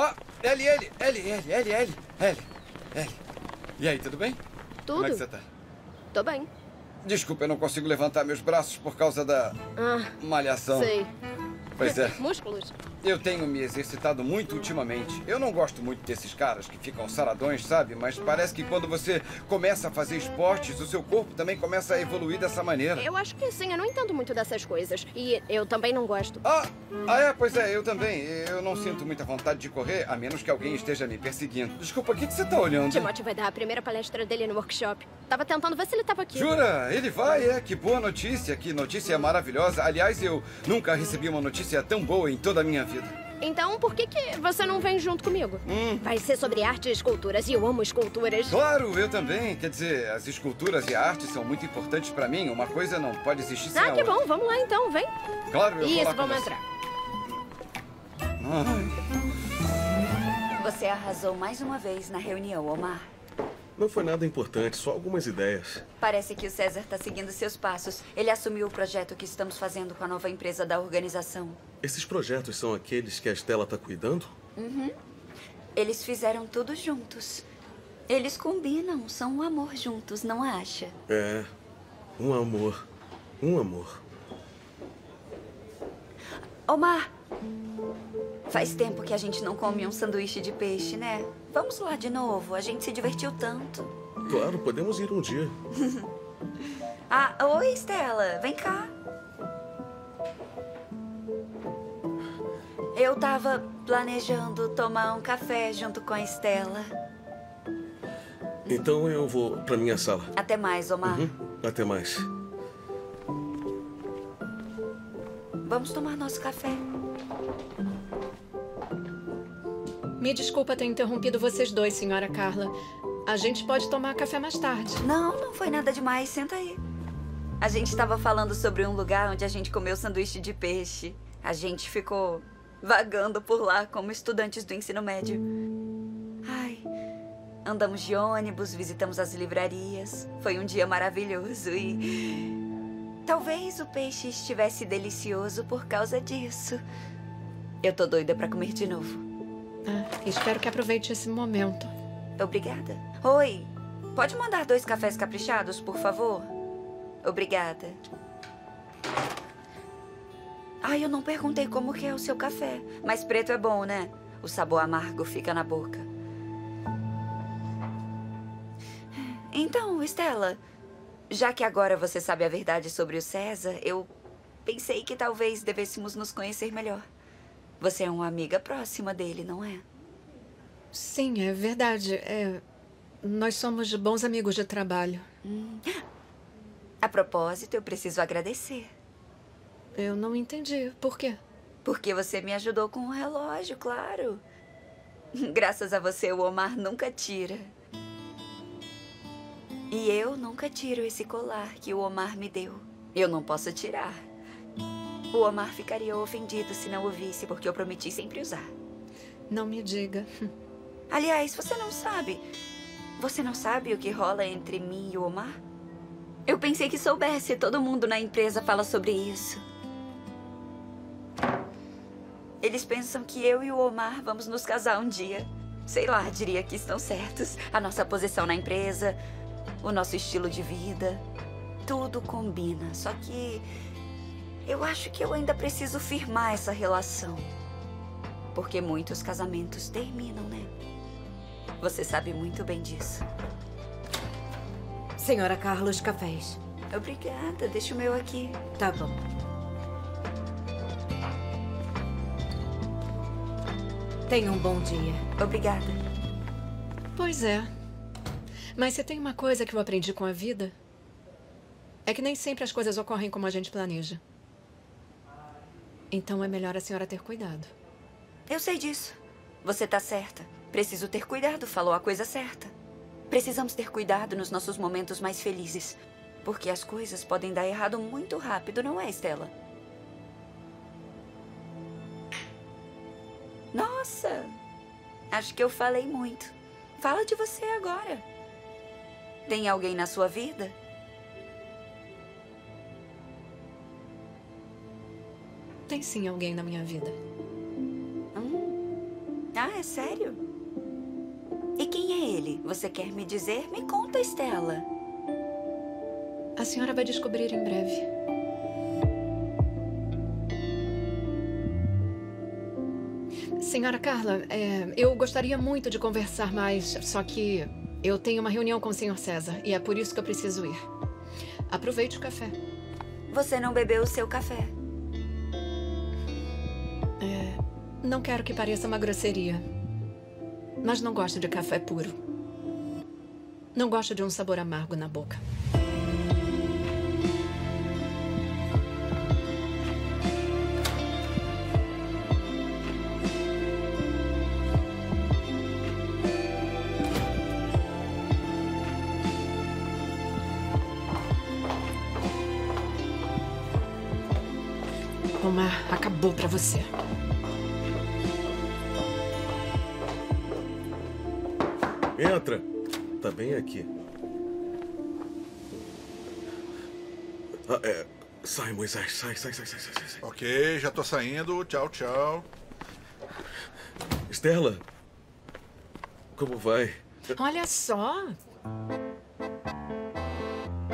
Ah, L, L, L, L, L, L, L, L. E aí, tudo bem? Tudo. Como é que você tá? Tô bem. Desculpa, eu não consigo levantar meus braços por causa da Ah, malhação. sei. Pois é. Músculos. Eu tenho me exercitado muito ultimamente. Eu não gosto muito desses caras que ficam saradões, sabe? Mas parece que quando você começa a fazer esportes, o seu corpo também começa a evoluir dessa maneira. Eu acho que sim, eu não entendo muito dessas coisas. E eu também não gosto. Ah, ah, é, pois é, eu também. Eu não sinto muita vontade de correr, a menos que alguém esteja me perseguindo. Desculpa, o que, que você tá olhando? Timóteo vai dar a primeira palestra dele no workshop. Tava tentando ver se ele tava aqui. Jura? Ele vai, é. Que boa notícia, que notícia maravilhosa. Aliás, eu nunca recebi uma notícia tão boa em toda a minha vida. Então, por que, que você não vem junto comigo? Hum. Vai ser sobre arte e esculturas, e eu amo esculturas. Claro, eu também. Quer dizer, as esculturas e a arte são muito importantes pra mim. Uma coisa não pode existir sem Ah, a que outra. bom, vamos lá então, vem. Claro, eu vou Isso, lá com vamos você. entrar. Ai. Você arrasou mais uma vez na reunião, Omar. Não foi nada importante, só algumas ideias. Parece que o César está seguindo seus passos. Ele assumiu o projeto que estamos fazendo com a nova empresa da organização. Esses projetos são aqueles que a Estela tá cuidando? Eles fizeram tudo juntos. Eles combinam, são um amor juntos, não acha? É. Um amor. Um amor. Omar! Faz tempo que a gente não come um sanduíche de peixe, né? Vamos lá de novo, a gente se divertiu tanto. Claro, podemos ir um dia. Ah, oi, Estela, vem cá. Eu tava planejando tomar um café junto com a Estela. Então eu vou pra minha sala. Até mais, Omar. Hum? Até mais. Vamos tomar nosso café. Me desculpa ter interrompido vocês dois, senhora Carla. A gente pode tomar café mais tarde. Não, não foi nada demais. Senta aí. A gente estava falando sobre um lugar onde a gente comeu sanduíche de peixe. A gente ficou vagando por lá como estudantes do ensino médio. Ai, andamos de ônibus, visitamos as livrarias. Foi um dia maravilhoso e. Talvez o peixe estivesse delicioso por causa disso. Eu tô doida pra comer de novo. Ah, espero que aproveite esse momento. Obrigada. Oi, pode mandar dois cafés caprichados, por favor? Obrigada. Ai, eu não perguntei como que é o seu café. Mas preto é bom, né? O sabor amargo fica na boca. Então, Estela, já que agora você sabe a verdade sobre o César, eu pensei que talvez devêssemos nos conhecer melhor. Você é uma amiga próxima dele, não é? Sim, é verdade. É, Nós somos bons amigos de trabalho. A propósito, eu preciso agradecer. Eu não entendi. Por quê? Porque você me ajudou com o relógio, claro. Graças a você, o Omar nunca tira. E eu nunca tiro esse colar que o Omar me deu. Eu não posso tirar. O Omar ficaria ofendido se não o visse, porque eu prometi sempre usar. Não me diga. Aliás, você não sabe. Você não sabe o que rola entre mim e o Omar? Eu pensei que soubesse. Todo mundo na empresa fala sobre isso. Eles pensam que eu e o Omar vamos nos casar um dia. Sei lá, diria que estão certos. A nossa posição na empresa, o nosso estilo de vida. Tudo combina. Só que. Eu acho que eu ainda preciso firmar essa relação. Porque muitos casamentos terminam, né? Você sabe muito bem disso. Senhora Carlos, cafés. Obrigada, deixa o meu aqui. Tá bom. Tenha um bom dia. Obrigada. Pois é. Mas se tem uma coisa que eu aprendi com a vida, é que nem sempre as coisas ocorrem como a gente planeja. Então é melhor a senhora ter cuidado. Eu sei disso. Você tá certa. Preciso ter cuidado, falou a coisa certa. Precisamos ter cuidado nos nossos momentos mais felizes. Porque as coisas podem dar errado muito rápido, não é, Estela? Nossa! Acho que eu falei muito. Fala de você agora. Tem alguém na sua vida? Tem sim alguém na minha vida. Hum. Ah, é sério? E quem é ele? Você quer me dizer? Me conta, Estela. A senhora vai descobrir em breve. Senhora Carla, é, eu gostaria muito de conversar mais, só que eu tenho uma reunião com o senhor César e é por isso que eu preciso ir. Aproveite o café. Você não bebeu o seu café. Não quero que pareça uma grosseria, mas não gosto de café puro. Não gosto de um sabor amargo na boca. Omar, acabou pra você. Entra. Tá bem aqui. Ah, é. Sai, Moisés. Sai, sai, sai, sai, sai, sai. Ok, já tô saindo. Tchau, tchau. Estela. Como vai? Olha só.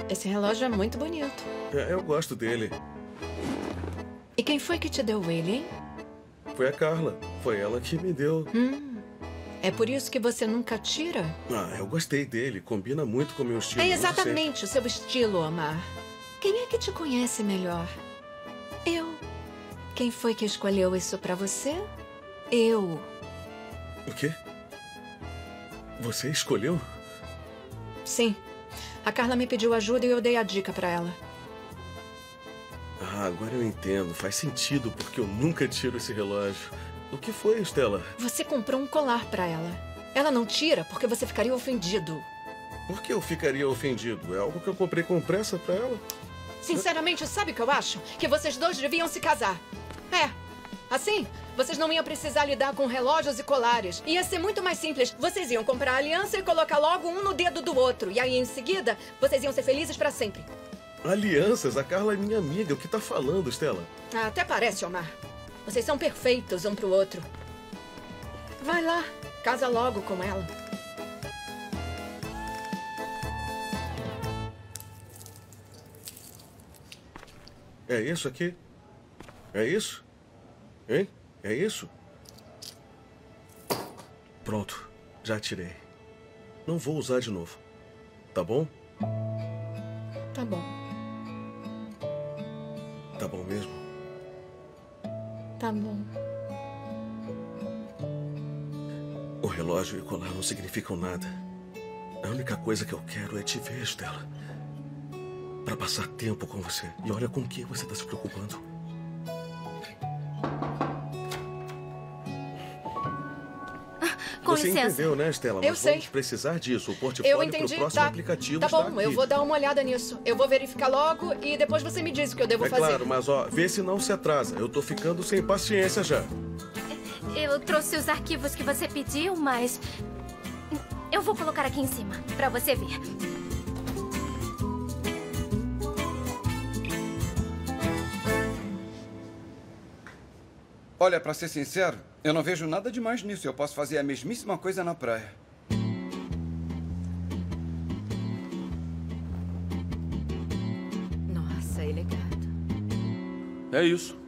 Esse relógio é muito bonito. É, eu gosto dele. E quem foi que te deu ele, hein? Foi a Carla. Foi ela que me deu. É por isso que você nunca tira? Ah, eu gostei dele. Combina muito com o meu estilo. É exatamente o seu estilo, Omar. Quem é que te conhece melhor? Eu. Quem foi que escolheu isso pra você? Eu. O quê? Você escolheu? Sim. A Carla me pediu ajuda e eu dei a dica pra ela. Ah, agora eu entendo. Faz sentido, porque eu nunca tiro esse relógio. O que foi, Estela? Você comprou um colar pra ela. Ela não tira porque você ficaria ofendido. Por que eu ficaria ofendido? É algo que eu comprei com pressa pra ela. Sinceramente, sabe o que eu acho? Que vocês dois deviam se casar. É. Assim, vocês não iam precisar lidar com relógios e colares. Ia ser muito mais simples. Vocês iam comprar a aliança e colocar logo um no dedo do outro. E aí, em seguida, vocês iam ser felizes pra sempre. Alianças? A Carla é minha amiga. O que tá falando, Estela? Ah, Até parece, Omar. Vocês são perfeitos um pro outro. Vai lá, casa logo com ela. É isso aqui? É isso? Hein? É isso? Pronto. Já tirei. Não vou usar de novo. Tá bom? Tá bom, Tá bom mesmo. Tá bom. O relógio e o colar não significam nada. A única coisa que eu quero é te ver, Estela. Pra passar tempo com você. E olha com o que você tá se preocupando. Você licença. entendeu, né, Estela? Eu sei. vamos precisar disso. O portfólio Eu entendi. pro próximo Tá, aplicativo tá bom, aqui. eu vou dar uma olhada nisso. Eu vou verificar logo e depois você me diz o que eu devo É fazer. claro, mas ó, vê se não se atrasa. Eu tô ficando sem paciência já. Eu trouxe os arquivos que você pediu, mas. Eu vou colocar aqui em cima, pra você ver. Olha, pra ser sincero, eu não vejo nada demais nisso. Eu posso fazer a mesmíssima coisa na praia. Nossa, ele é gato. É isso.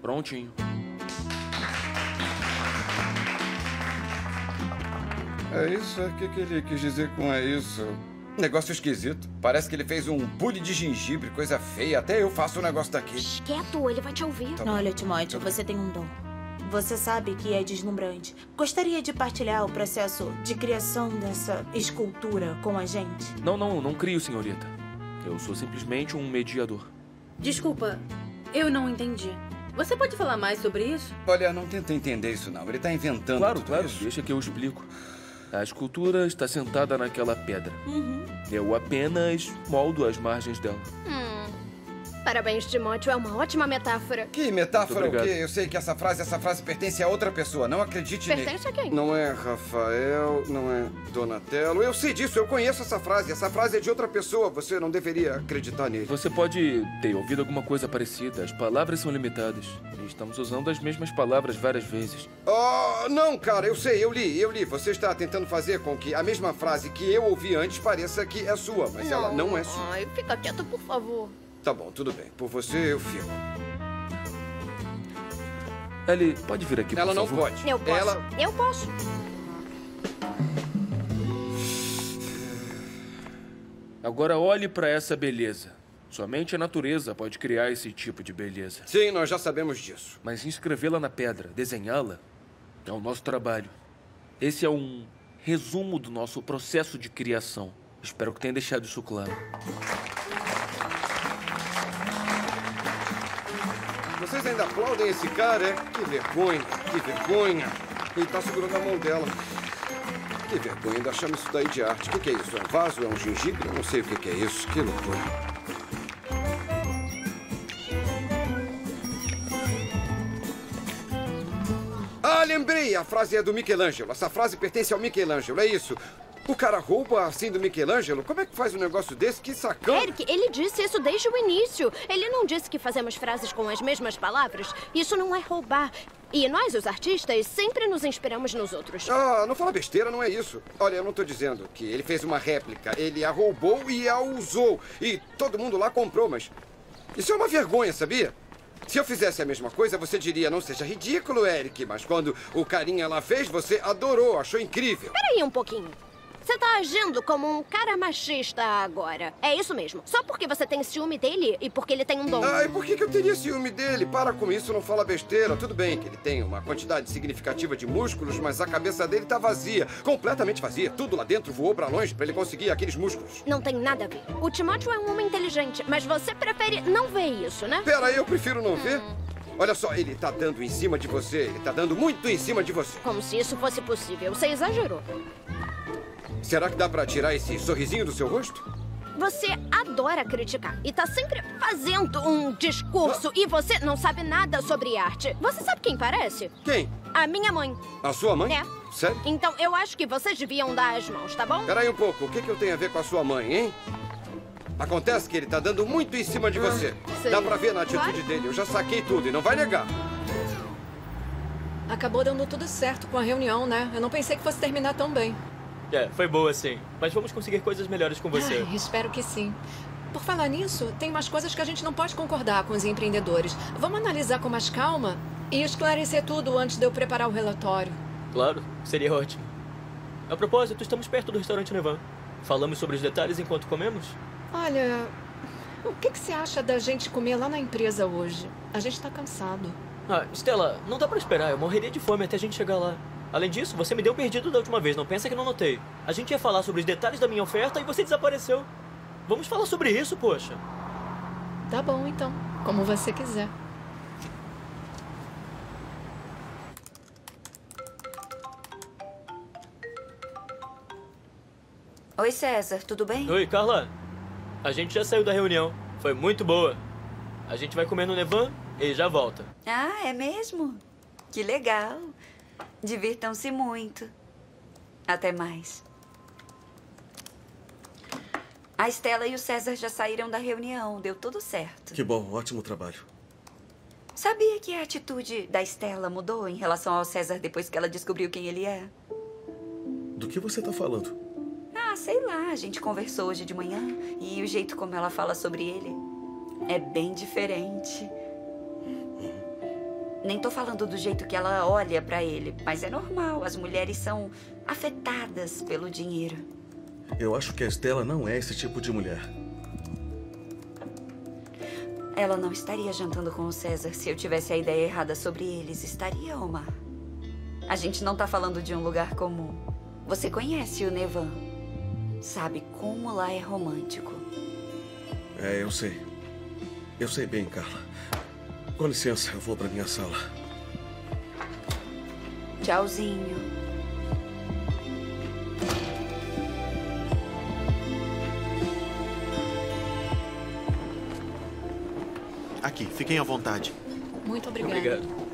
Prontinho. É isso? O que, que ele quis dizer com é isso? Negócio esquisito. Parece que ele fez um pule de gengibre, coisa feia. Até eu faço um negócio daqui. Quieto, ele vai te ouvir. Tá. Olha, Timóteo, você tem um dom. Você sabe que é deslumbrante. Gostaria de partilhar o processo de criação dessa escultura com a gente? Não, não, não crio, senhorita. Eu sou simplesmente um mediador. Desculpa, eu não entendi. Você pode falar mais sobre isso? Olha, não tenta entender isso, não. Ele tá inventando Claro, tudo claro, isso. deixa que eu explico. A escultura está sentada naquela pedra. Uhum. Eu apenas moldo as margens dela. Hum. Parabéns, Timóteo. É uma ótima metáfora. Que metáfora o quê? Eu sei que essa frase, essa frase pertence a outra pessoa. Não acredite nele. Pertence a quem? Não é Rafael, não é Donatello. Eu sei disso, eu conheço essa frase. Essa frase é de outra pessoa. Você não deveria acreditar nele. Você pode ter ouvido alguma coisa parecida. As palavras são limitadas. E estamos usando as mesmas palavras várias vezes. Oh, não, cara, eu sei, eu li, eu li. Você está tentando fazer com que a mesma frase que eu ouvi antes pareça que é sua, mas ela não é sua. Ai, fica quieto, por favor. Tá bom, tudo bem. Por você eu fico. Ellie, pode vir aqui, Ela por não favor? pode. Eu posso. Ela. Eu posso. Agora olhe para essa beleza. Somente a natureza pode criar esse tipo de beleza. Sim, nós já sabemos disso. Mas inscrevê-la na pedra, desenhá-la, é o nosso trabalho. Esse é um resumo do nosso processo de criação. Espero que tenha deixado isso claro. Vocês ainda aplaudem esse cara, é? Que vergonha, que vergonha. Ele tá segurando a mão dela. Que vergonha, ainda chama isso daí de arte. O que, que é isso? É um vaso? É um gengibre? Eu não sei o que, que é isso. Que loucura. Ah, lembrei! A frase é do Michelangelo. Essa frase pertence ao Michelangelo, é isso. O cara rouba assim do Michelangelo? Como é que faz um negócio desse? Que sacana! Eric, ele disse isso desde o início. Ele não disse que fazemos frases com as mesmas palavras. Isso não é roubar. E nós, os artistas, sempre nos inspiramos nos outros. Ah, não fala besteira, não é isso. Olha, eu não tô dizendo que ele fez uma réplica. Ele a roubou e a usou. E todo mundo lá comprou, mas. Isso é uma vergonha, sabia? Se eu fizesse a mesma coisa, você diria, não seja ridículo, Eric. Mas quando o carinha lá fez, você adorou, achou incrível. Peraí um pouquinho. Você tá agindo como um cara machista agora. É isso mesmo. Só porque você tem ciúme dele e porque ele tem um dom. Ai, por que, que eu teria ciúme dele? Para com isso, não fala besteira. Tudo bem que ele tem uma quantidade significativa de músculos, mas a cabeça dele tá vazia. Completamente vazia. Tudo lá dentro voou pra longe pra ele conseguir aqueles músculos. Não tem nada a ver. O Timóteo é um homem inteligente, mas você prefere não ver isso, né? Pera aí, eu prefiro não ver. Olha só, ele tá dando em cima de você. Ele tá dando muito em cima de você. Como se isso fosse possível. Você exagerou. Será que dá pra tirar esse sorrisinho do seu rosto? Você adora criticar e tá sempre fazendo um discurso e você não sabe nada sobre arte. Você sabe quem parece? Quem? A minha mãe. A sua mãe? É. Sério? Então eu acho que vocês deviam dar as mãos, tá bom? Pera aí um pouco. O que, que eu tenho a ver com a sua mãe, hein? Acontece que ele tá dando muito em cima de você. sei. Dá pra ver na atitude Vai. dele. Eu já saquei tudo e não vai negar. Acabou dando tudo certo com a reunião, né? Eu não pensei que fosse terminar tão bem. É, foi boa sim. Mas vamos conseguir coisas melhores com você. Ai, espero que sim. Por falar nisso, tem umas coisas que a gente não pode concordar com os empreendedores. Vamos analisar com mais calma e esclarecer tudo antes de eu preparar o relatório. Claro, seria ótimo. A propósito, estamos perto do restaurante Nevan. Falamos sobre os detalhes enquanto comemos? Olha, o que, que você acha da gente comer lá na empresa hoje? A gente tá cansado. Ah, Stella, não dá pra esperar. Eu morreria de fome até a gente chegar lá. Além disso, você me deu perdido da última vez. Não pensa que não notei. A gente ia falar sobre os detalhes da minha oferta e você desapareceu. Vamos falar sobre isso, poxa. Tá bom, então. Como você quiser. Oi, César, tudo bem? Oi, Carla. A gente já saiu da reunião. Foi muito boa. A gente vai comer no Nevan e já volta. Ah, é mesmo? Que legal. Divirtam-se muito. Até mais. A Estela e o César já saíram da reunião. Deu tudo certo. Que bom, ótimo trabalho. Sabia que a atitude da Estela mudou em relação ao César depois que ela descobriu quem ele é? Do que você tá falando? Ah, sei lá. A gente conversou hoje de manhã e o jeito como ela fala sobre ele é bem diferente. Nem tô falando do jeito que ela olha pra ele, mas é normal. As mulheres são afetadas pelo dinheiro. Eu acho que a Estela não é esse tipo de mulher. Ela não estaria jantando com o César se eu tivesse a ideia errada sobre eles, estaria, Omar? A gente não tá falando de um lugar comum. Você conhece o Nevan. Sabe como lá é romântico. É, eu sei. Eu sei bem, Carla. Com licença, eu vou pra minha sala. Tchauzinho. Aqui, fiquem à vontade. Muito obrigada. Obrigado.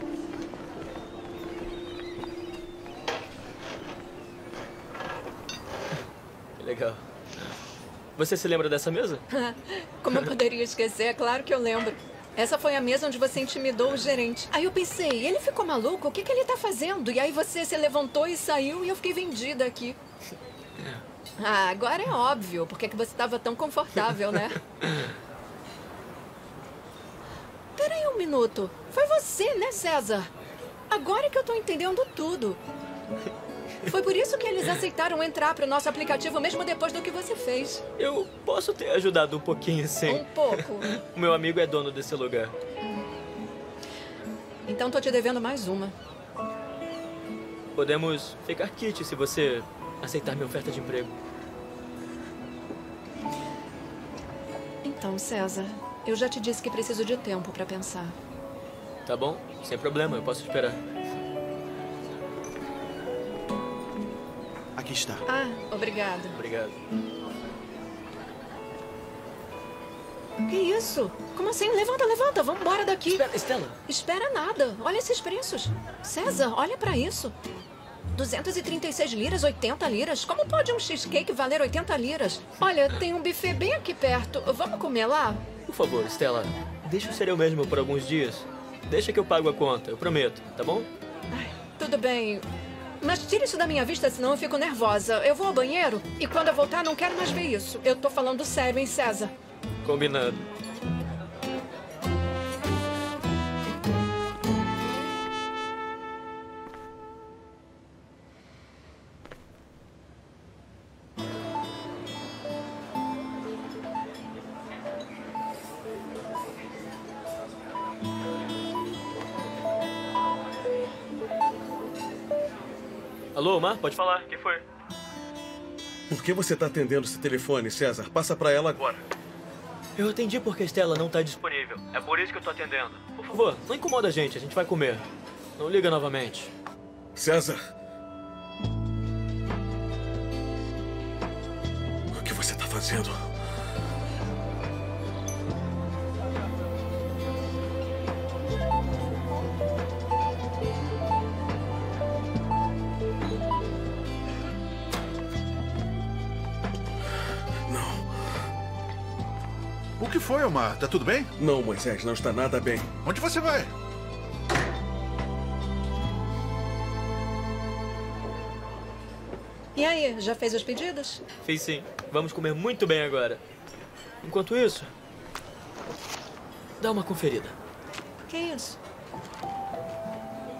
Legal. Você se lembra dessa mesa? Como eu poderia esquecer? É claro que eu lembro. Essa foi a mesa onde você intimidou o gerente. Aí eu pensei, ele ficou maluco? O que, que ele tá fazendo? E aí você se levantou e saiu e eu fiquei vendida aqui. Ah, agora é óbvio. Por que que você estava tão confortável, né? Peraí um minuto. Foi você, né, César? Agora é que eu tô entendendo tudo. Foi por isso que eles aceitaram entrar pro nosso aplicativo mesmo depois do que você fez. Eu posso ter ajudado um pouquinho, sim. Um pouco. O meu amigo é dono desse lugar. Então tô te devendo mais uma. Podemos ficar kit se você aceitar minha oferta de emprego. Então, César, eu já te disse que preciso de tempo pra pensar. Tá bom? Sem problema, eu posso esperar. Aqui está. Ah, obrigada. Obrigado. Que isso? Como assim? Levanta, levanta, vamos embora daqui. Espera, Estela. Espera nada. Olha esses preços. César, olha pra isso. 236 liras, 80 liras. Como pode um cheesecake valer 80 liras? Olha, tem um buffet bem aqui perto. Vamos comer lá? Por favor, Estela, deixa eu ser eu mesmo por alguns dias. Deixa que eu pago a conta, eu prometo, tá bom? Tudo bem. Mas tire isso da minha vista, senão eu fico nervosa. Eu vou ao banheiro e quando eu voltar não quero mais ver isso. Eu tô falando sério, hein, César? Combinado. Alô, Mar, pode falar. O que foi? Por que você tá atendendo esse telefone, César? Passa pra ela agora. Eu atendi porque a Estela não tá disponível. É por isso que eu tô atendendo. Por favor, não incomoda a gente, a gente vai comer. Não liga novamente. César. O que você tá fazendo? Que foi, Omar? Tá tudo bem? Não, Moisés, não está nada bem. Onde você vai? E aí, já fez os pedidos? Fiz sim. Vamos comer muito bem agora. Enquanto isso, dá uma conferida. Que isso?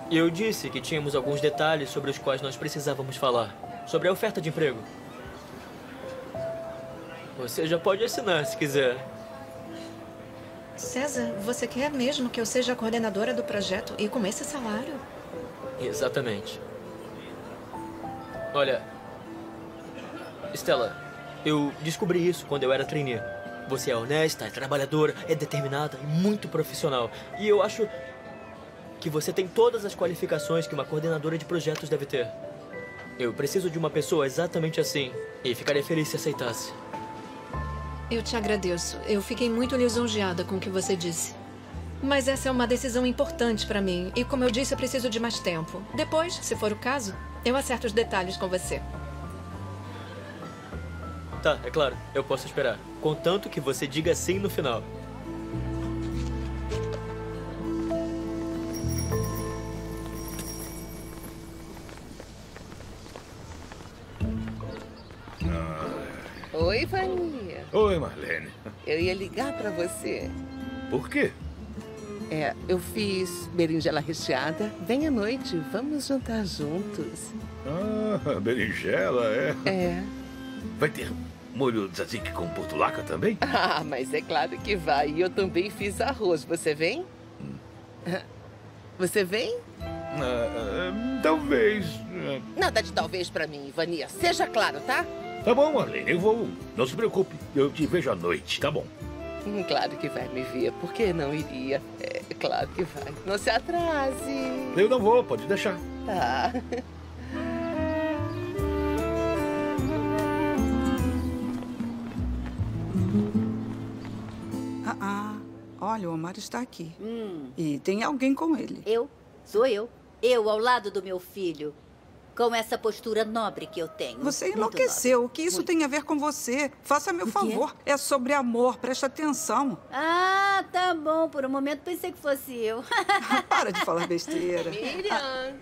Eu disse que tínhamos alguns detalhes sobre os quais nós precisávamos falar. Sobre a oferta de emprego. Você já pode assinar se quiser. César, você quer mesmo que eu seja a coordenadora do projeto e com esse salário? Exatamente. Olha, Estela, eu descobri isso quando eu era trainee. Você é honesta, é trabalhadora, é determinada e muito profissional. E eu acho que você tem todas as qualificações que uma coordenadora de projetos deve ter. Eu preciso de uma pessoa exatamente assim e ficaria feliz se aceitasse. Eu te agradeço. Eu fiquei muito lisonjeada com o que você disse. Mas essa é uma decisão importante para mim. E como eu disse, eu preciso de mais tempo. Depois, se for o caso, eu acerto os detalhes com você. Tá, é claro, eu posso esperar. Contanto que você diga sim no final. Eu ia ligar pra você. Por quê? É, eu fiz berinjela recheada. Vem à noite, vamos jantar juntos. Ah, berinjela, é? É. Vai ter molho tzatziki com portulaca também? Ah, mas é claro que vai. E eu também fiz arroz. Você vem? Você vem? Ah, talvez. Nada de talvez pra mim, Vania. Seja claro, tá? Tá bom, Marlene, eu vou. Não se preocupe, eu te vejo à noite, tá bom? Hum, Claro que vai me ver. Por que não iria? É claro que vai. Não se atrase. Eu não vou, pode deixar. Tá. Ah, ah. Olha, o Omar está aqui. E tem alguém com ele. Eu? Sou eu. Eu ao lado do meu filho. Com essa postura nobre que eu tenho. Você Muito enlouqueceu. O que isso tem a ver com você? Faça meu favor. É sobre amor. Preste atenção. Ah, tá bom. Por um momento pensei que fosse eu. Para de falar besteira. Miriam.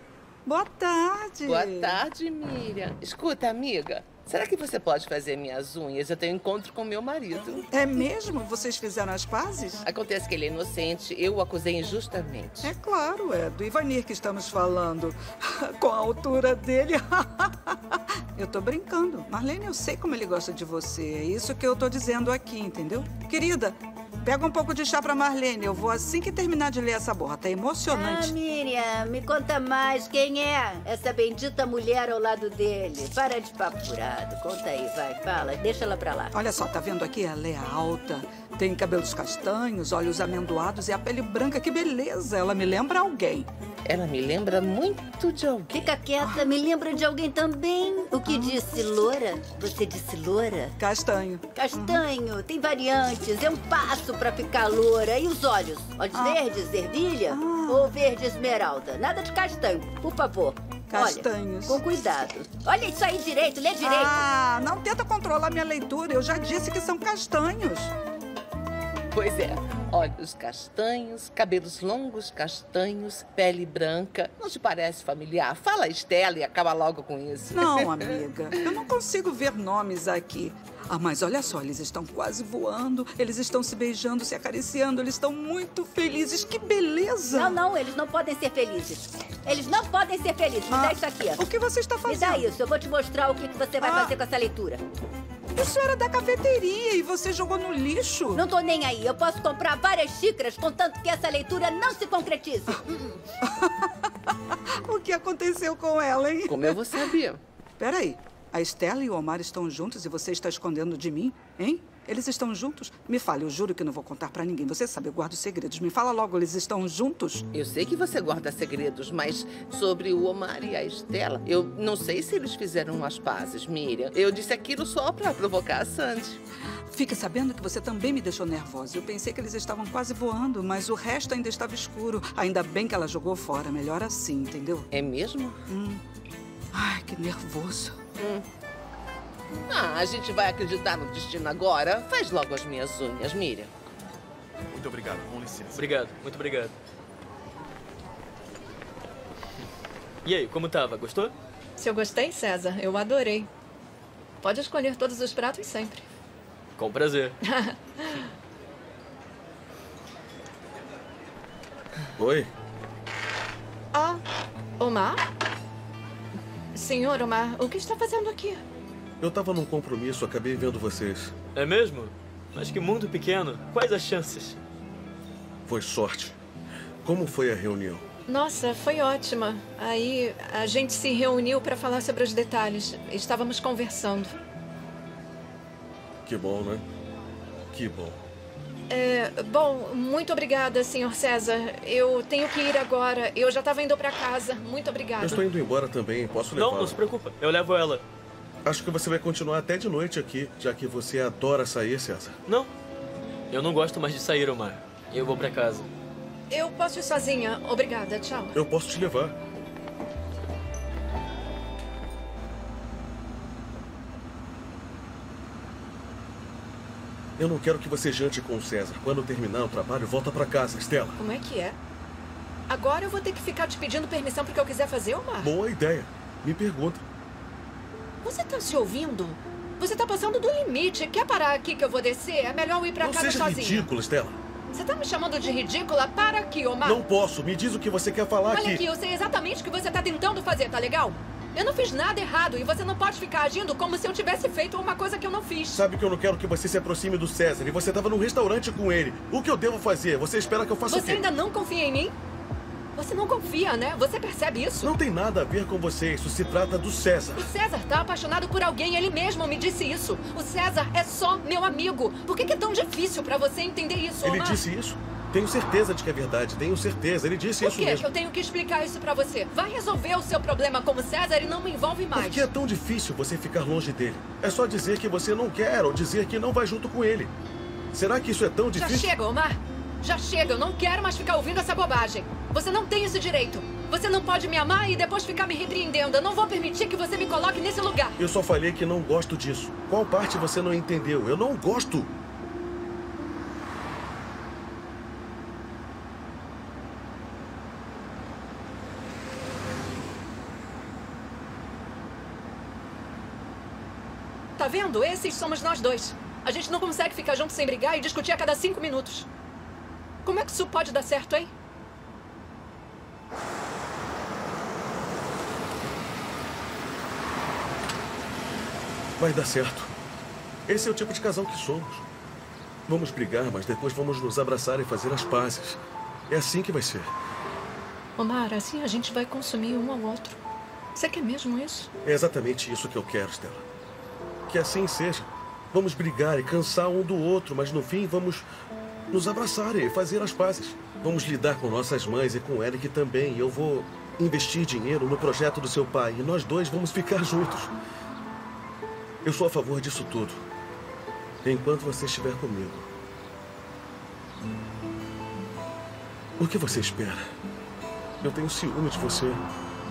Boa tarde. Boa tarde, Miriam. Escuta, amiga. Será que você pode fazer minhas unhas? Eu tenho encontro com meu marido. É mesmo? Vocês fizeram as pazes? Acontece que ele é inocente. Eu o acusei injustamente. É claro, é do Ivanir que estamos falando. Com a altura dele. eu tô brincando. Marlene, eu sei como ele gosta de você. É isso que eu tô dizendo aqui, entendeu? Querida, pega um pouco de chá pra Marlene. Eu vou assim que terminar de ler essa borra. Tá Ah, emocionante. Miriam, me conta mais. Quem é essa bendita mulher ao lado dele? Para de papo furado. Conta aí, vai, fala. Deixa ela pra lá. Olha só, tá vendo aqui? Ela é alta, tem cabelos castanhos, olhos amendoados e a pele branca. Que beleza! Ela me lembra alguém. Ela me lembra muito de alguém. Fica quieta, me lembra de alguém também. O que disse loura? Você disse loura? Castanho. Castanho, tem variantes. É um passo pra ficar loura. E os olhos? Olhos verdes, ervilha? Ou verde esmeralda? Nada de castanho, por favor. Castanhos. Olha, com cuidado. Olha isso aí direito, lê direito. Ah, não tenta controlar minha leitura. Eu já disse que são castanhos. Pois é. Olhos castanhos, cabelos longos castanhos, pele branca. Não te parece familiar? Fala Estela e acaba logo com isso. Não, amiga. Eu não consigo ver nomes aqui. Ah, mas olha só, eles estão quase voando, eles estão se beijando, se acariciando, eles estão muito felizes. Que beleza! Não, não, eles não podem ser felizes. Eles não podem ser felizes. Me dá isso aqui. Ah, O que você está fazendo? Me dá isso, eu vou te mostrar o que que você vai Ah. fazer com essa leitura. Isso era da cafeteria e você jogou no lixo. Não tô nem aí. Eu posso comprar várias xícaras, contanto que essa leitura não se concretize. O que aconteceu com ela, hein? Como eu vou saber? Peraí. A Estela e o Omar estão juntos e você está escondendo de mim, hein? Eles estão juntos? Me fale, eu juro que não vou contar pra ninguém. Você sabe, eu guardo segredos. Me fala logo, eles estão juntos? Eu sei que você guarda segredos, mas sobre o Omar e a Estela, eu não sei se eles fizeram as pazes, Miriam. Eu disse aquilo só pra provocar a Sandy. Fique sabendo que você também me deixou nervosa. Eu pensei que eles estavam quase voando, mas o resto ainda estava escuro. Ainda bem que ela jogou fora. Melhor assim, entendeu? É mesmo? Hum. Ai, que nervoso. Hum. Ah, a gente vai acreditar no destino agora? Faz logo as minhas unhas, Miriam. Muito obrigado, com licença. Obrigado, muito obrigado. E aí, como tava? Gostou? Se eu gostei, César, eu adorei. Pode escolher todos os pratos sempre. Com prazer. Oi? Ah, Omar? Senhor Omar, o que está fazendo aqui? Eu tava num compromisso, acabei vendo vocês. É mesmo? Mas que mundo pequeno. Quais as chances? Foi sorte. Como foi a reunião? Nossa, foi ótima. Aí a gente se reuniu para falar sobre os detalhes. Estávamos conversando. Que bom, né? Que bom. É, bom, muito obrigada, senhor César. Eu tenho que ir agora. Eu já estava indo para casa. Muito obrigada. Eu estou indo embora também, posso levar? Não, não se preocupa. Eu levo ela. Acho que você vai continuar até de noite aqui, já que você adora sair, César. Não. Eu não gosto mais de sair, Omar. Eu vou pra casa. Eu posso ir sozinha. Obrigada. Tchau. Eu posso te levar. Eu não quero que você jante com o César. Quando terminar o trabalho, volta pra casa, Estela. Como é que é? Agora eu vou ter que ficar te pedindo permissão porque eu quiser fazer, Omar? Boa ideia. Me pergunta. Você tá se ouvindo? Você tá passando do limite. Quer parar aqui que eu vou descer? É melhor eu ir pra Não casa seja sozinha. ridículo, Estela. Você tá me chamando de ridícula? Para aqui, Omar. Não posso. Me diz o que você quer falar Olha aqui. aqui, eu sei exatamente o que você tá tentando fazer, tá legal? Eu não fiz nada errado e você não pode ficar agindo como se eu tivesse feito uma coisa que eu não fiz. Sabe que eu não quero que você se aproxime do César e você estava no restaurante com ele. O que eu devo fazer? Você espera que eu faça o Você quê? ainda não confia em mim? Você não confia, né? Você percebe isso? Não tem nada a ver com você. Isso se trata do César. O César tá apaixonado por alguém, ele mesmo me disse isso. O César é só meu amigo. Por que, que é tão difícil pra você entender isso, Ele Omar? disse isso? Tenho certeza de que é verdade. Tenho certeza. Ele disse Por isso que, que mesmo. eu tenho que explicar isso pra você? Vai resolver o seu problema como César e não me envolve mais. Por que é tão difícil você ficar longe dele? É só dizer que você não quer ou dizer que não vai junto com ele. Será que isso é tão Já difícil? chega, Omar. Já chega, eu não quero mais ficar ouvindo essa bobagem. Você não tem esse direito. Você não pode me amar e depois ficar me repreendendo. Eu não vou permitir que você me coloque nesse lugar. Eu só falei que não gosto disso. Qual parte você não entendeu? Eu não gosto. Tá vendo? Esses somos nós dois. A gente não consegue ficar junto sem brigar e discutir a cada cinco minutos. Como é que isso pode dar certo, hein? Vai dar certo. Esse é o tipo de casal que somos. Vamos brigar, mas depois vamos nos abraçar e fazer as pazes. É assim que vai ser. Omar, assim a gente vai consumir um ao outro. Você quer mesmo isso? É exatamente isso que eu quero, Stella. Que assim seja. Vamos brigar e cansar um do outro, mas no fim vamos nos abraçar e fazer as pazes. Vamos lidar com nossas mães e com Eric também. Eu vou investir dinheiro no projeto do seu pai e nós dois vamos ficar juntos. Eu sou a favor disso tudo. Enquanto você estiver comigo. O que você espera? Eu tenho ciúme de você.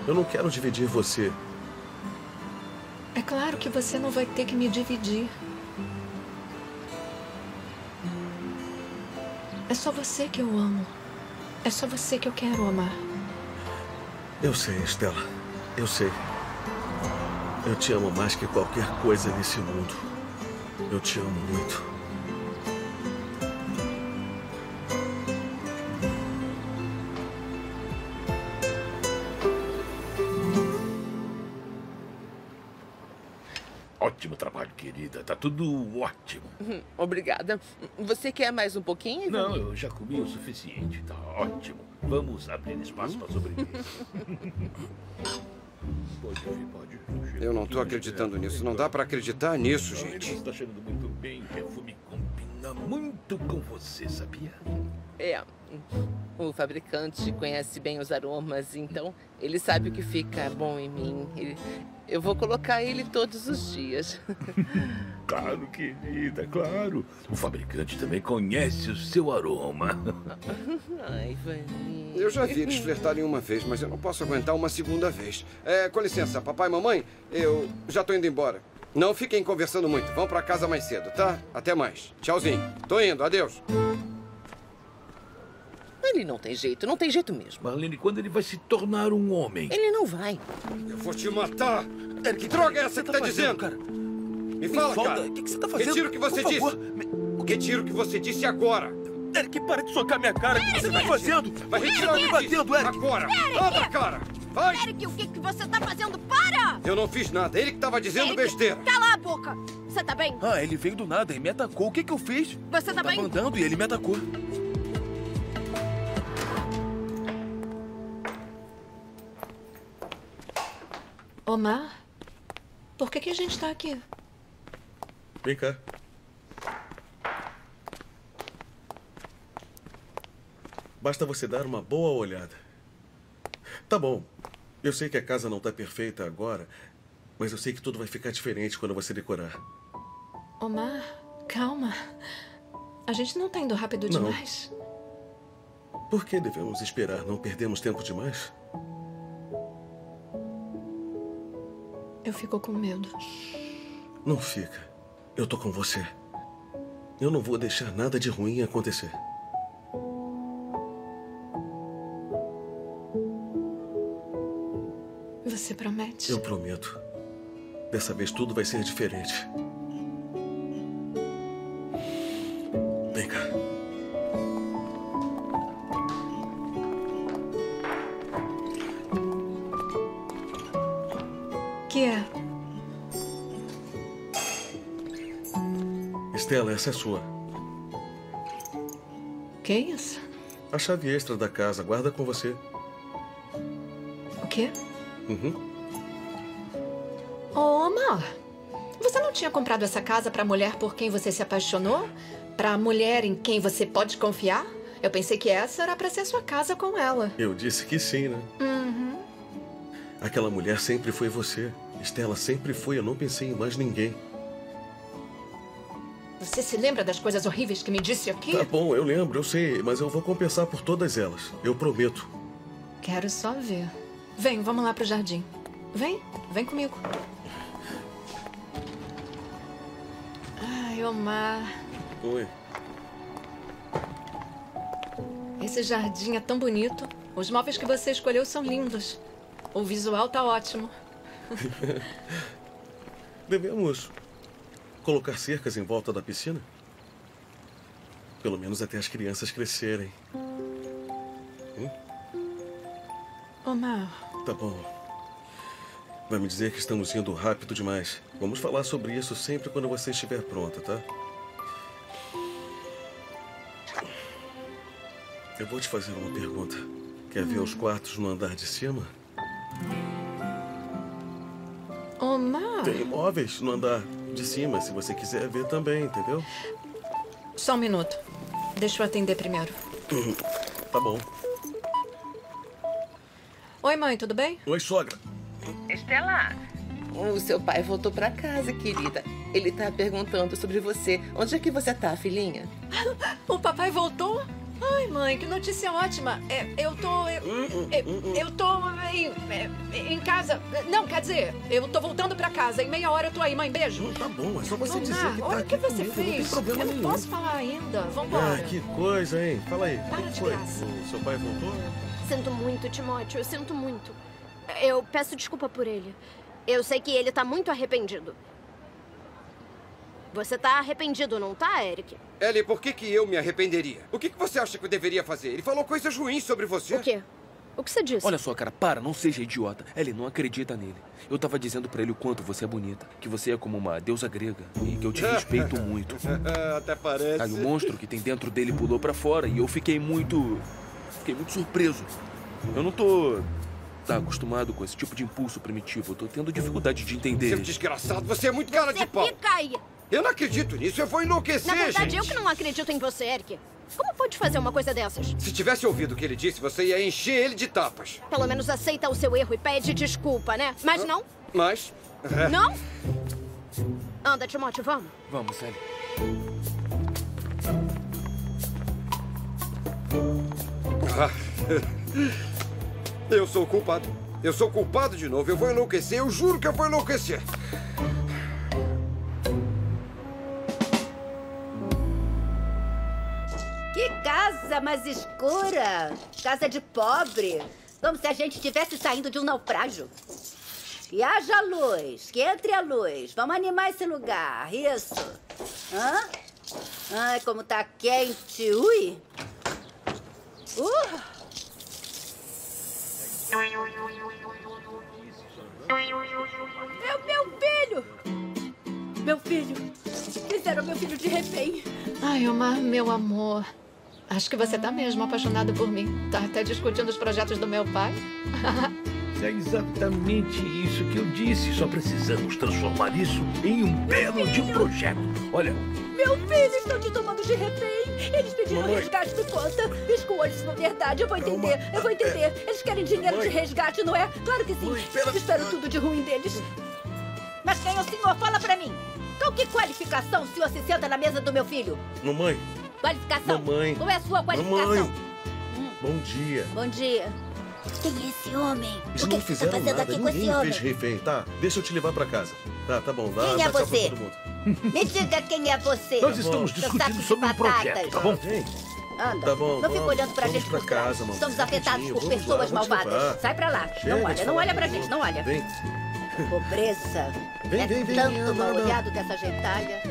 Eu não quero dividir você. É claro que você não vai ter que me dividir. É só você que eu amo. É só você que eu quero amar. Eu sei, Estela. Eu sei. Eu te amo mais que qualquer coisa nesse mundo. Eu te amo muito. Tudo ótimo. Hum, Obrigada. Você quer mais um pouquinho? Não, eu já comi o suficiente. Tá ótimo. Vamos abrir espaço para sobremesa. Pode vir, pode. Eu não tô acreditando nisso. Não dá pra acreditar nisso, gente. Você está cheirando muito bem. Perfume combina muito com você, sabia? É. O fabricante conhece bem os aromas, então ele sabe o que fica bom em mim. Ele- eu vou colocar ele todos os dias. Claro, querida, claro. O fabricante também conhece o seu aroma. Ai, Vani. Eu já vi eles flertarem uma vez, mas eu não posso aguentar uma segunda vez. É, com licença, papai e mamãe, eu já tô indo embora. Não fiquem conversando muito. Vão pra casa mais cedo, tá? Até mais. Tchauzinho. Tô indo, adeus. Ele não tem jeito, não tem jeito mesmo. Marlene, quando ele vai se tornar um homem? Ele não vai. Eu vou te matar. que droga é essa que tá, dizendo? cara? Me fala, solta. cara. O que que você tá fazendo? Retiro o que você Por disse. favor, Retiro o que você disse agora. Eric, para de socar minha cara. O que você tá fazendo? Vai retirar o me batendo. Eric? Agora. Eric! Anda, cara. Vai. Eric, o que, que você tá fazendo? Para! Eu não fiz nada. Ele que tava dizendo Eric, besteira. Cala a boca! Você tá bem? Ah, ele veio do nada e me atacou. O que que eu fiz? Você tá eu bem? tava andando e ele me atacou. Omar, por que, que a gente tá aqui? Vem cá. Basta você dar uma boa olhada. Tá bom. Eu sei que a casa não tá perfeita agora, mas eu sei que tudo vai ficar diferente quando você decorar. Omar, calma. A gente não tá indo rápido Não. demais. Por que devemos esperar? Não perdemos tempo demais? Eu fico com medo. Não fica. Eu tô com você. Eu não vou deixar nada de ruim acontecer. Eu prometo. Dessa vez tudo vai ser diferente. Vem cá. Que é? Estela, essa é sua. Que é isso? A chave extra da casa. Guarda com você. O quê? Uhum. Você não tinha comprado essa casa pra mulher por quem você se apaixonou? Pra mulher em quem você pode confiar? Eu pensei que essa era pra ser sua casa com ela. Eu disse que sim, né? Uhum. Aquela mulher sempre foi você. Estela sempre foi. Eu não pensei em mais ninguém. Você se lembra das coisas horríveis que me disse aqui? Tá bom, eu lembro, eu sei, mas eu vou compensar por todas elas. Eu prometo. Quero só ver. Vem, vamos lá pro jardim. Vem, vem comigo. Ai, Omar. Oi. Esse jardim é tão bonito. Os móveis que você escolheu são lindos. O visual tá ótimo. Devemos colocar cercas em volta da piscina? Pelo menos até as crianças crescerem. Hum? Omar, Tá bom. Vai me dizer que estamos indo rápido demais. Vamos falar sobre isso sempre quando você estiver pronta, tá? Eu vou te fazer uma pergunta. Quer ver os quartos no andar de cima? Omar. Tem móveis no andar de cima, se você quiser ver também, entendeu? Só um minuto. Deixa eu atender primeiro. Tá bom. Oi, mãe, tudo bem? Oi, sogra. Estela, o seu pai voltou pra casa, querida. Ele tá perguntando sobre você. Onde é que você tá, filhinha? O papai voltou? Ai, mãe, que notícia ótima. É, eu tô. Eu, eu, eu tô em, é, em casa. Não, quer dizer, eu tô voltando pra casa. Em meia hora eu tô aí, mãe. Beijo. Tá bom, é só você Omar, dizer que tá olha o que você comigo, não tem fez. problema eu não nenhum. posso falar ainda. Vambora. Ah, que coisa, hein? Fala aí. Para que de foi? graça. O seu pai voltou? Sinto muito, Timóteo, eu sinto muito. Eu peço desculpa por ele. Eu sei que ele tá muito arrependido. Você tá arrependido, não tá, Eric? Ellie, por que, que eu me arrependeria? O que, que você acha que eu deveria fazer? Ele falou coisas ruins sobre você. O quê? O que você disse? Olha só, cara, para, não seja idiota. Ele não acredita nele. Eu tava dizendo pra ele o quanto você é bonita, que você é como uma deusa grega e que eu te respeito muito. Até parece. Aí o monstro que tem dentro dele pulou pra fora e eu fiquei muito. Fiquei muito surpreso. Eu não tô. Tá acostumado com esse tipo de impulso primitivo. Eu tô tendo dificuldade de entender. Seu desgraçado, você é muito cara de pau. Fica aí! Eu não acredito nisso, eu vou enlouquecer, Na verdade, gente. eu que não acredito em você, Eric. Como pode fazer uma coisa dessas? Se tivesse ouvido o que ele disse, você ia encher ele de tapas. Pelo menos aceita o seu erro e pede desculpa, né? Mas não? Mas... Não? Anda, Timóteo, vamos. Vamos, Ellie. Ah, Eu sou o culpado. Eu sou culpado de novo. Eu vou enlouquecer. Eu juro que eu vou enlouquecer. Que casa mais escura! Casa de pobre! Como se a gente estivesse saindo de um naufrágio. Que haja luz, que entre a luz. Vamos animar esse lugar, isso. Hã? Ai, como tá quente. Ui! Uh! É o meu filho! Meu filho! Fizeram meu filho de refém. Ai, Omar, meu amor. Acho que você tá mesmo apaixonado por mim. Tá até discutindo os projetos do meu pai. É exatamente isso que eu disse. Só precisamos transformar isso em um belo de projeto. Olha, Meu filho estão te tomando de refém. Eles pediram Mamãe. resgate de conta. Escolha se for verdade. Eu vou entender. Eu vou entender. Eles querem dinheiro de resgate, não é? Claro que sim. Espero tudo de ruim deles. Mas quem é o senhor? Fala pra mim. Com que qualificação o senhor se senta na mesa do meu filho? Mamãe, Qualificação? Mamãe. Qual é a sua qualificação? mamãe. Bom dia. Bom dia. Quem é esse homem? Eles o que não você tá fazendo nada. aqui com esse homem? fez refém, tá? Deixa eu te levar pra casa. Tá, tá bom. Dá, Quem dá é você? Me diga quem é você. Nós estamos Seu discutindo sobre um projeto, tá bom? Anda. Tá bom, não fica olhando pra gente pra por trás. casa, mamãe. Somos afetados por pessoas lá, malvadas. Sai pra lá. Chega não olha, não olha pra gente, não olha. Vem. Pobreza. Vem, é vem, vem, tanto mal olhado dessa gentalha.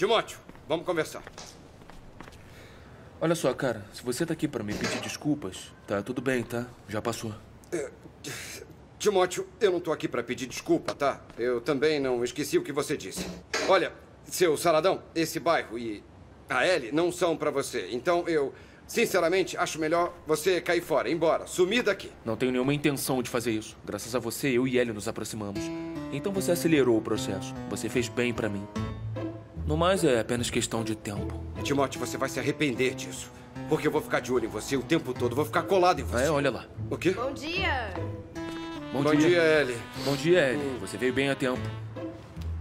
Timóteo, vamos conversar. Olha só, cara, se você tá aqui pra me pedir desculpas, tá tudo bem, tá? Já passou. Timóteo, eu não tô aqui pra pedir desculpa, tá? Eu também não esqueci o que você disse. Olha, seu Saladão, esse bairro e a Ellie não são pra você. Então eu, sinceramente, acho melhor você cair fora, embora, sumir daqui. Não tenho nenhuma intenção de fazer isso. Graças a você, eu e Ellie nos aproximamos. Então você acelerou o processo. Você fez bem pra mim. No mais, é apenas questão de tempo. Timóteo, você vai se arrepender disso. Porque eu vou ficar de olho em você o tempo todo. Vou ficar colado em você. É, olha lá. O quê? Bom dia. Bom, Bom dia, Ellie. Bom dia, Ellie. Você veio bem a tempo.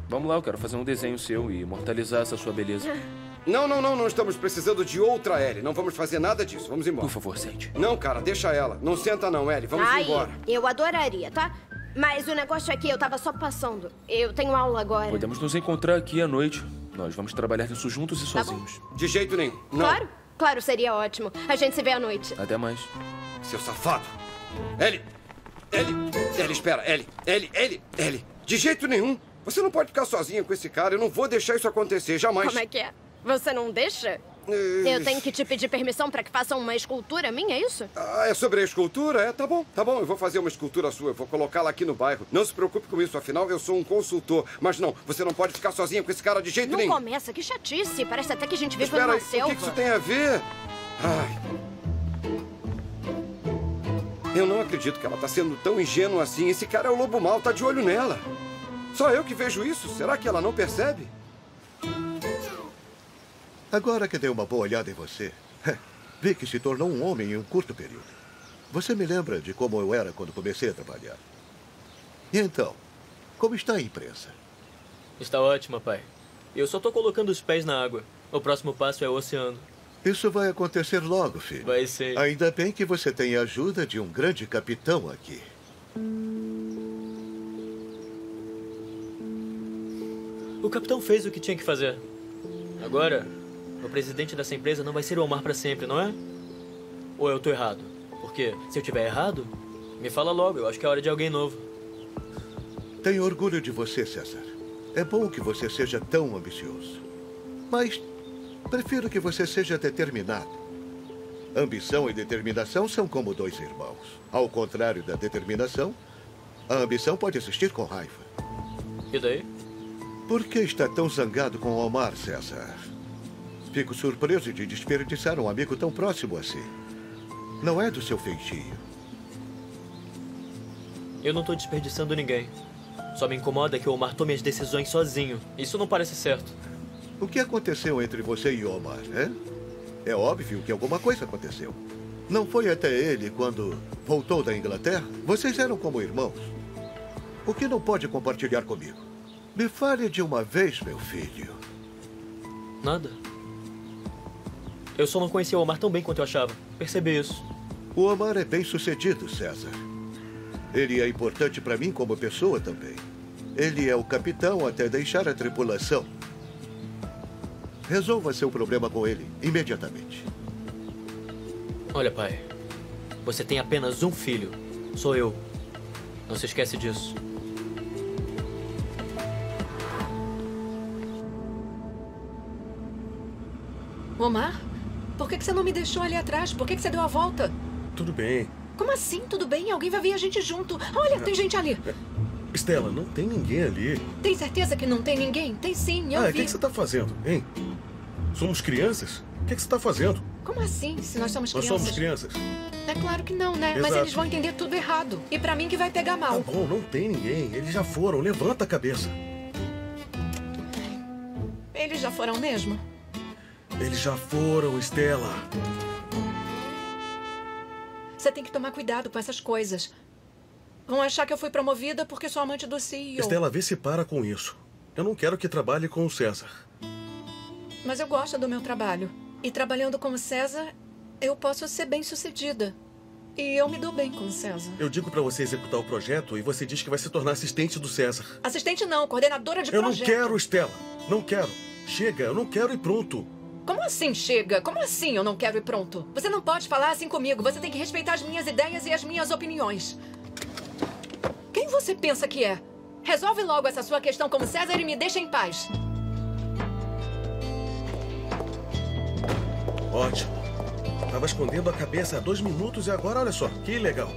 Vamos lá, eu quero fazer um desenho seu e imortalizar essa sua beleza. Não, não, não. Não estamos precisando de outra Ellie. Não vamos fazer nada disso. Vamos embora. Por favor, sente. Não, cara. Deixa ela. Não senta não, Ellie. Vamos Ai, embora. eu adoraria, tá? Mas o negócio é que eu tava só passando. Eu tenho aula agora. Podemos nos encontrar aqui à noite. Nós vamos trabalhar nisso juntos e Tá bom. sozinhos. De jeito nenhum. Não. Claro, claro, seria ótimo. A gente se vê à noite. Até mais. Seu safado. Ellie. Ellie. Ellie, espera. Ellie. Ellie. Ellie. Ellie. De jeito nenhum. Você não pode ficar sozinha com esse cara. Eu não vou deixar isso acontecer. Jamais. Como é que é? Você não deixa? Eu tenho que te pedir permissão pra que façam uma escultura minha, é isso? Ah, é sobre a escultura? É, tá bom, tá bom. Eu vou fazer uma escultura sua. Eu vou colocá-la aqui no bairro. Não se preocupe com isso, afinal eu sou um consultor. Mas não, você não pode ficar sozinha com esse cara de jeito Não nenhum. começa, que chatice. Parece até que a gente vive Espera numa aí, selva. o que que isso tem a ver? Ai. Eu não acredito que ela tá sendo tão ingênua assim. Esse cara é o lobo mau, tá de olho nela. Só eu que vejo isso. Será que ela não percebe? Agora que dei uma boa olhada em você, vi que se tornou um homem em um curto período. Você me lembra de como eu era quando comecei a trabalhar. E então, como está a imprensa? Está ótima, pai. Eu só tô colocando os pés na água. O próximo passo é o oceano. Isso vai acontecer logo, filho. Vai ser. Ainda bem que você tem a ajuda de um grande capitão aqui. O capitão fez o que tinha que fazer. Agora, o presidente dessa empresa não vai ser o Omar para sempre, não é? Ou eu tô errado? Porque se eu tiver errado, me fala logo. Eu acho que é hora de alguém novo. Tenho orgulho de você, César. É bom que você seja tão ambicioso. Mas prefiro que você seja determinado. Ambição e determinação são como dois irmãos. Ao contrário da determinação, a ambição pode existir com raiva. E daí? Por que está tão zangado com Omar, César? Fico surpreso de desperdiçar um amigo tão próximo assim. Não é do seu feitio. Eu não tô desperdiçando ninguém. Só me incomoda que o Omar tome as decisões sozinho. Isso não parece certo. O que aconteceu entre você e Omar, é? É óbvio que alguma coisa aconteceu. Não foi até ele quando voltou da Inglaterra? Vocês eram como irmãos. O que não pode compartilhar comigo? Me fale de uma vez, meu filho. Nada. Eu só não conhecia o Omar tão bem quanto eu achava. Percebi isso. O Omar é bem sucedido, César. Ele é importante para mim como pessoa também. Ele é o capitão até deixar a tripulação. Resolva seu problema com ele imediatamente. Olha, pai. Você tem apenas um filho. Sou eu. Não se esquece disso. Omar, por que que você não me deixou ali atrás? Por que que você deu a volta? Tudo bem. Como assim? Tudo bem? Alguém vai ver a gente junto. Olha, tem gente ali. Estela, não tem ninguém ali. Tem certeza que não tem ninguém? Tem sim, eu ah, o vi. que, que você está fazendo, hein? Somos crianças? O que, que você está fazendo? Como assim, se nós somos Nós crianças? somos crianças. É claro que não, né? Mas Exato. eles vão entender tudo errado. E pra mim que vai pegar mal. Tá bom, não tem ninguém. Eles já foram. Levanta a cabeça. Eles já foram mesmo? Eles já foram, Estela. Você tem que tomar cuidado com essas coisas. Vão achar que eu fui promovida porque sou amante do CEO. Estela, vê se para com isso. Eu não quero que trabalhe com o César. Mas eu gosto do meu trabalho. E trabalhando com o César, eu posso ser bem sucedida. E eu me dou bem com o César. Eu digo pra você executar o projeto e você diz que vai se tornar assistente do César. Assistente não, coordenadora de eu não projeto. quero, Estela. Não quero. Chega, eu não quero e pronto. Como assim chega? Como assim eu não quero ir pronto? Você não pode falar assim comigo. Você tem que respeitar as minhas ideias e as minhas opiniões. Quem você pensa que é? Resolve logo essa sua questão com o César e me deixa em paz. Ótimo. Tava escondendo a cabeça há dois minutos e agora, olha só, que legal.